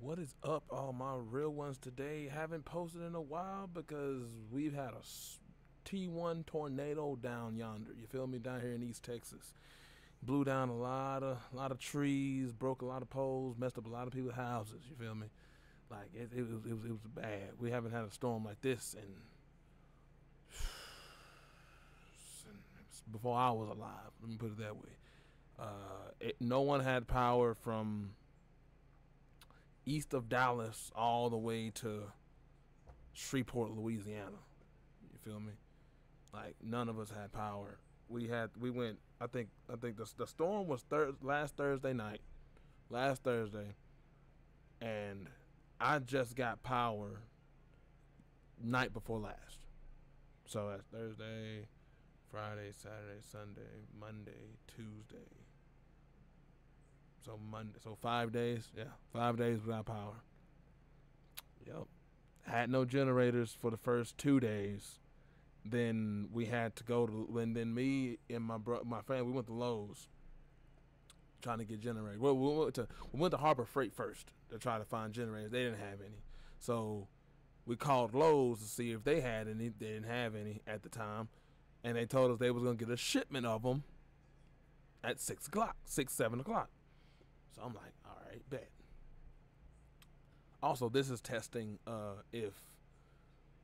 What is up, all my real ones today? Haven't posted in a while because we've had a T1 tornado down yonder. You feel me? Down here in East Texas, blew down a lot of lot of trees, broke a lot of poles, messed up a lot of people's houses. You feel me? Like it, it was it was it was bad. We haven't had a storm like this in before I was alive. Let me put it that way. Uh, it, no one had power from east of Dallas all the way to Shreveport, Louisiana. You feel me? Like none of us had power. We had we went. I think I think the the storm was thir- last Thursday night, last Thursday, and I just got power night before last. So that's Thursday, Friday, Saturday, Sunday, Monday, Tuesday. So Monday, so five days, yeah, five days without power. Yep, had no generators for the first two days. Then we had to go to when then me and my bro, my family, we went to Lowe's trying to get generators. Well, we went to we went to Harbor Freight first to try to find generators. They didn't have any, so we called Lowe's to see if they had any. They didn't have any at the time, and they told us they was gonna get a shipment of them at six o'clock, six seven o'clock. So I'm like, all right, bet. Also, this is testing uh, if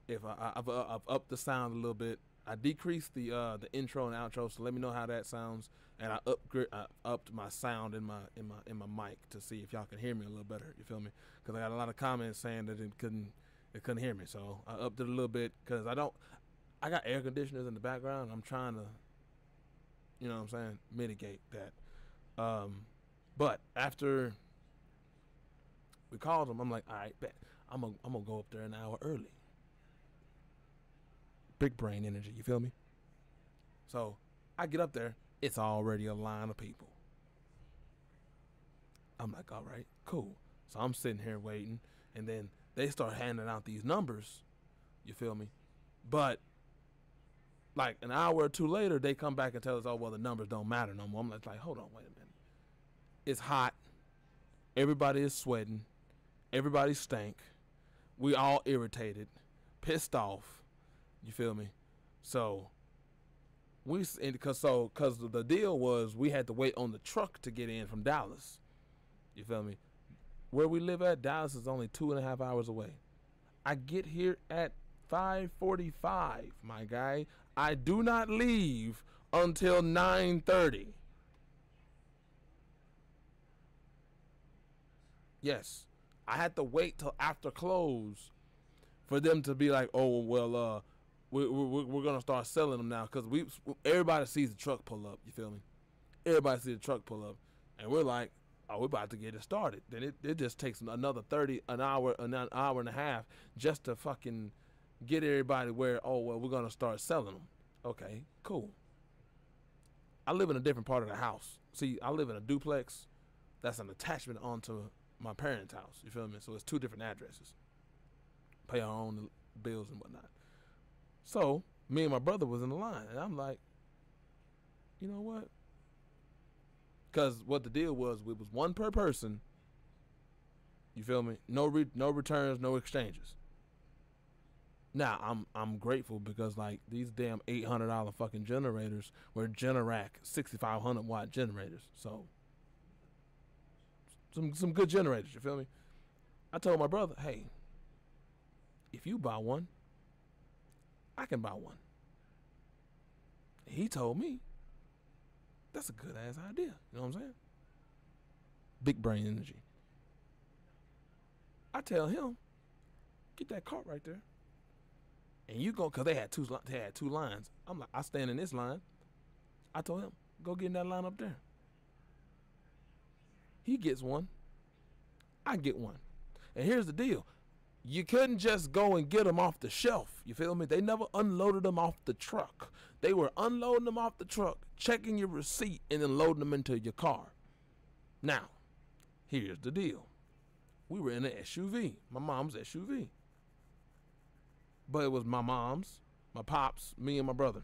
if I, I've, uh, upped the sound a little bit. I decreased the uh, the intro and outro, so let me know how that sounds. And I upgrade, I upped my sound in my in my in my mic to see if y'all can hear me a little better. You feel me? Because I got a lot of comments saying that it couldn't it couldn't hear me, so I upped it a little bit because I don't. I got air conditioners in the background. I'm trying to, you know, what I'm saying, mitigate that. Um, but after we called them, I'm like, all right, bet. I'm gonna I'm gonna go up there an hour early. Big brain energy, you feel me? So I get up there, it's already a line of people. I'm like, all right, cool. So I'm sitting here waiting, and then they start handing out these numbers. You feel me? But like an hour or two later, they come back and tell us, oh well, the numbers don't matter no more. I'm like, hold on, wait a minute. It's hot. Everybody is sweating. Everybody stank. We all irritated, pissed off. You feel me? So we because so because the deal was we had to wait on the truck to get in from Dallas. You feel me? Where we live at, Dallas is only two and a half hours away. I get here at 5:45, my guy. I do not leave until 9:30. Yes, I had to wait till after close for them to be like, "Oh well, uh, we, we, we're gonna start selling them now," because we everybody sees the truck pull up. You feel me? Everybody sees the truck pull up, and we're like, "Oh, we're about to get it started." Then it, it just takes another thirty, an hour, an hour and a half just to fucking get everybody where. Oh well, we're gonna start selling them. Okay, cool. I live in a different part of the house. See, I live in a duplex. That's an attachment onto my parents' house. You feel me? So it's two different addresses. Pay our own bills and whatnot. So me and my brother was in the line, and I'm like, you know what? Because what the deal was, it was one per person. You feel me? No re- no returns, no exchanges. Now I'm I'm grateful because like these damn eight hundred dollar fucking generators were Generac sixty five hundred watt generators. So some some good generators. You feel me? I told my brother, hey, if you buy one, I can buy one. He told me that's a good ass idea. You know what I'm saying? Big brain energy. I tell him, get that cart right there. And you go, cause they had two, they had two lines. I'm like, I stand in this line. I told him, go get in that line up there. He gets one. I get one. And here's the deal. You couldn't just go and get them off the shelf. You feel me? They never unloaded them off the truck. They were unloading them off the truck, checking your receipt, and then loading them into your car. Now, here's the deal. We were in an SUV, my mom's SUV. But it was my mom's, my pops, me, and my brother.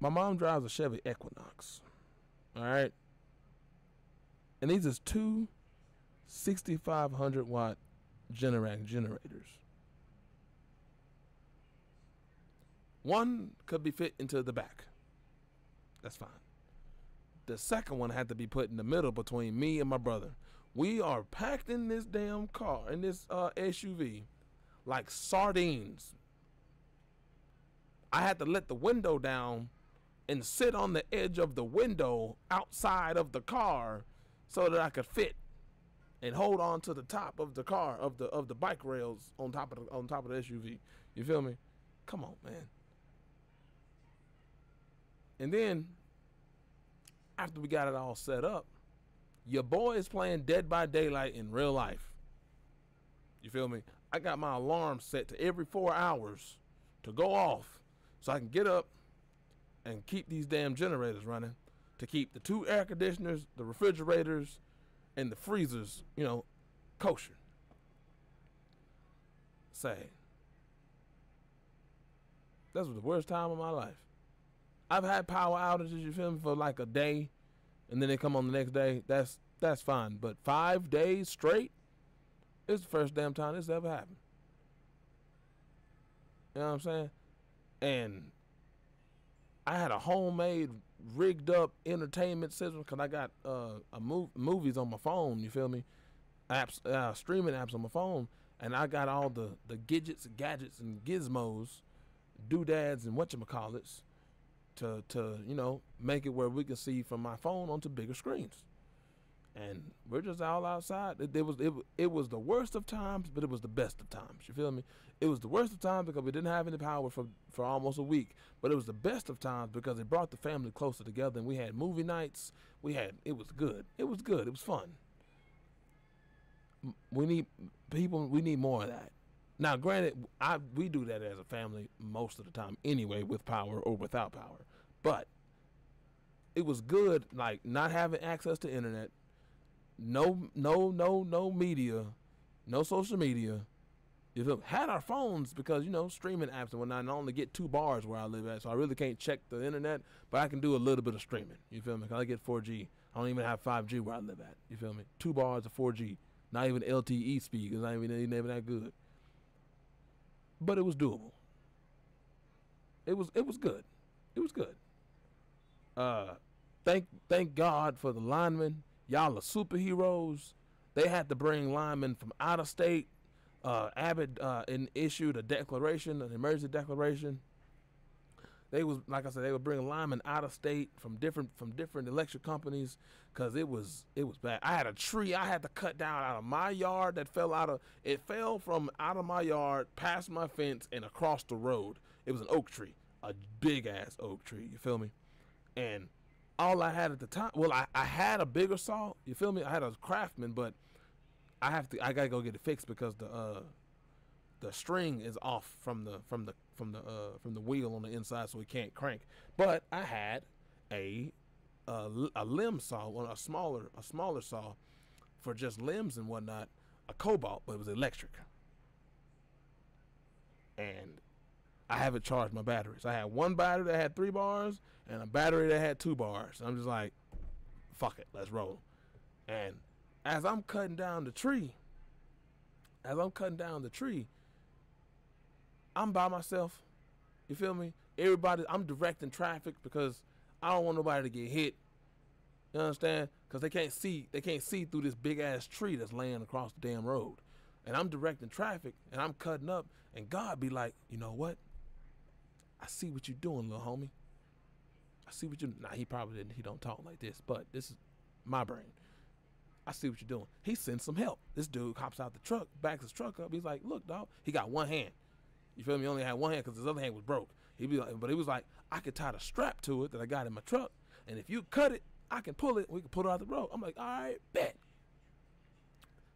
My mom drives a Chevy Equinox. All right. And these is two 6500 watt Generac generators. One could be fit into the back. That's fine. The second one had to be put in the middle between me and my brother. We are packed in this damn car, in this uh, SUV, like sardines. I had to let the window down and sit on the edge of the window outside of the car so that I could fit and hold on to the top of the car of the of the bike rails on top of the on top of the SUV. You feel me? Come on, man. And then after we got it all set up, your boy is playing Dead by Daylight in real life. You feel me? I got my alarm set to every four hours to go off so I can get up and keep these damn generators running to keep the two air conditioners, the refrigerators, and the freezers, you know, kosher. Say, that was the worst time of my life. I've had power outages, you feel me, for like a day, and then they come on the next day. That's that's fine. But five days straight, it's the first damn time this ever happened. You know what I'm saying? And I had a homemade, rigged up entertainment system because I got uh, a mov- movies on my phone. You feel me? Apps, uh, streaming apps on my phone, and I got all the the gadgets, gadgets, and gizmos, doodads, and whatchamacallits to to you know make it where we can see from my phone onto bigger screens. And we're just all outside. It, it was it, it was the worst of times, but it was the best of times. You feel me? It was the worst of times because we didn't have any power for for almost a week, but it was the best of times because it brought the family closer together. And we had movie nights. We had it was good. It was good. It was fun. We need people. We need more of that. Now, granted, I we do that as a family most of the time anyway, with power or without power. But it was good, like not having access to internet, no, no, no, no media, no social media. You feel had our phones because you know streaming apps and whatnot. And I only get two bars where I live at, so I really can't check the internet. But I can do a little bit of streaming. You feel me? Cause I get 4G. I don't even have 5G where I live at. You feel me? Two bars of 4G, not even LTE speed. Cause I ain't even, even that good but it was doable. It was it was good. It was good. Uh, thank thank God for the linemen. Y'all are superheroes. They had to bring linemen from out of state. Uh, Abbott uh, issued a declaration, an emergency declaration. They was like I said, they would bring linemen out of state from different from different electric companies because it was it was bad. I had a tree I had to cut down out of my yard that fell out of it fell from out of my yard past my fence and across the road. It was an oak tree, a big ass oak tree. You feel me? And all I had at the time, well, I, I had a bigger saw. You feel me? I had a craftsman, but I have to I gotta go get it fixed because the uh the string is off from the from the from the uh, from the wheel on the inside, so it can't crank. But I had a a, a limb saw, well, a smaller a smaller saw for just limbs and whatnot, a Kobalt, but it was electric. And I haven't charged my batteries. I had one battery that had three bars and a battery that had two bars. I'm just like, fuck it, let's roll. And as I'm cutting down the tree, as I'm cutting down the tree, I'm by myself. You feel me? Everybody, I'm directing traffic because I don't want nobody to get hit. You understand? Because they can't see, they can't see through this big ass tree that's laying across the damn road. And I'm directing traffic and I'm cutting up, and God be like, you know what? I see what you're doing, little homie. I see what you. Nah, he probably didn't. He don't talk like this, but this is my brain. I see what you're doing. He sends some help. This dude hops out the truck, backs his truck up. He's like, look, dog. He got one hand. You feel me? He only had one hand because his other hand was broke. He'd be like, but he was like, I could tie the strap to it that I got in my truck, and if you cut it, I can pull it. We can pull it out the road. I'm like, all right, bet.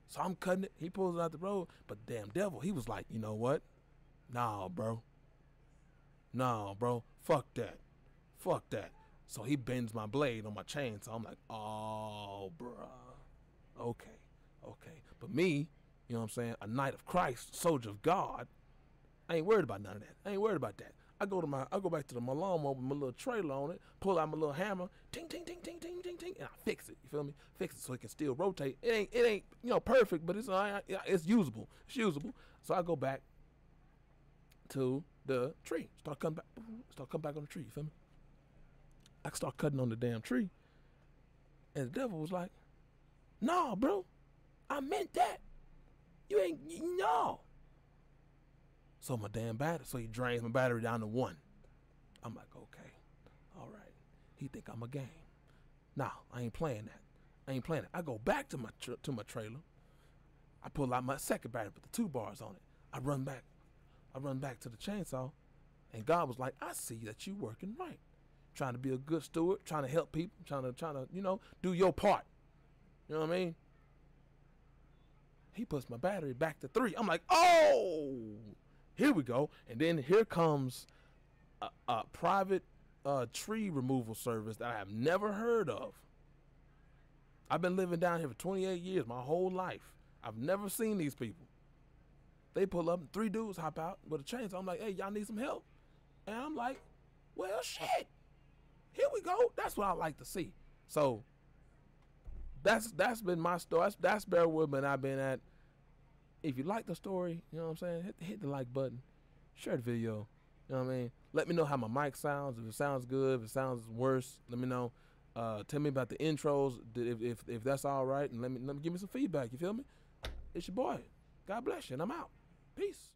So I'm cutting it. He pulls it out the road, but damn devil, he was like, you know what? Nah, bro. Nah, bro. Fuck that. Fuck that. So he bends my blade on my chain. So I'm like, oh, bruh. Okay, okay. But me, you know what I'm saying? A knight of Christ, soldier of God. I ain't worried about none of that. I ain't worried about that. I go to my I go back to the my lawnmower with my little trailer on it, pull out my little hammer, ting ting ting ting ting ting ting, and I fix it. You feel me? Fix it so it can still rotate. It ain't it ain't you know perfect, but it's it's usable. It's usable. So I go back to the tree. Start coming back. Start cutting back on the tree. You feel me? I start cutting on the damn tree, and the devil was like, "No, bro, I meant that. You ain't no." So my damn battery, so he drains my battery down to one. I'm like, okay, all right. He think I'm a game. Nah, I ain't playing that. I ain't playing it. I go back to my to my trailer. I pull out my second battery, with the two bars on it. I run back. I run back to the chainsaw, and God was like, I see that you working right, trying to be a good steward, trying to help people, trying to trying to you know do your part. You know what I mean? He puts my battery back to three. I'm like, oh, here we go. And then here comes a, a private uh, tree removal service that I have never heard of. I've been living down here for 28 years, my whole life. I've never seen these people. They pull up, three dudes hop out with a chainsaw. I'm like, hey, y'all need some help? And I'm like, well, shit. Here we go. That's what I like to see. So that's that's been my story. That's, that's Bear Woodman I've been at. If you like the story, you know what I'm saying, hit, hit the like button, share the video. You know what I mean? Let me know how my mic sounds. If it sounds good, if it sounds worse, let me know. Uh, tell me about the intros, if, if if that's all right, and let me let me give me some feedback. You feel me? It's your boy. God bless you, and I'm out. Peace.